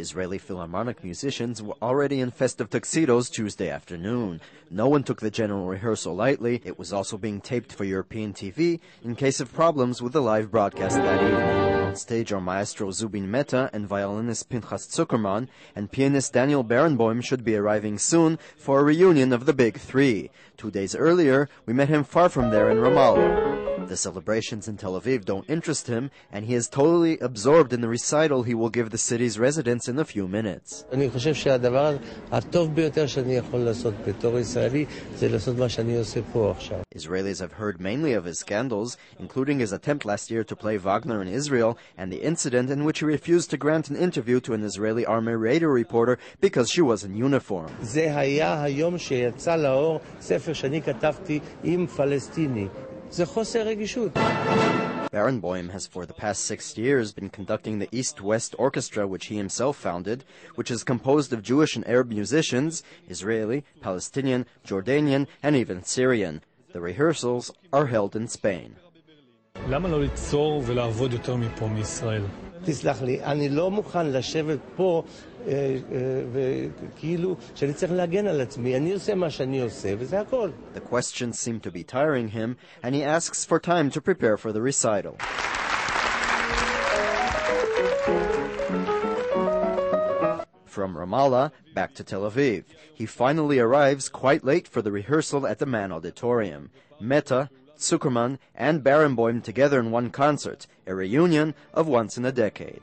Israeli Philharmonic musicians were already in festive tuxedos Tuesday afternoon. No one took the general rehearsal lightly. It was also being taped for European TV in case of problems with the live broadcast that evening. On stage are maestro Zubin Mehta and violinist Pinchas Zukerman, and pianist Daniel Barenboim should be arriving soon for a reunion of the Big Three. Two days earlier, we met him far from there in Ramallah. The celebrations in Tel Aviv don't interest him, and he is totally absorbed in the recital he will give the city's residents in a few minutes. Israelis have heard mainly of his scandals, including his attempt last year to play Wagner in Israel and the incident in which he refused to grant an interview to an Israeli army radio reporter because she was in uniform. Barenboim has for the past six years been conducting the East-West Orchestra which he himself founded, which is composed of Jewish and Arab musicians, Israeli, Palestinian, Jordanian, and even Syrian. The rehearsals are held in Spain. למה לא ליצור ולעבוד יותר מפה מישראל? תסלח לי, אני לא מוכן לשבת פה וכאילו שאני צריך להגן על עצמי. אני עושה מה שאני עושה, וזה הכל. The questions seem to be tiring him, and he asks for time to prepare for the recital. From Ramallah back to Tel Aviv, he finally arrives quite late for the rehearsal at the Mann Auditorium. Mehta, Zukerman, and Barenboim together in one concert, a reunion of once in a decade.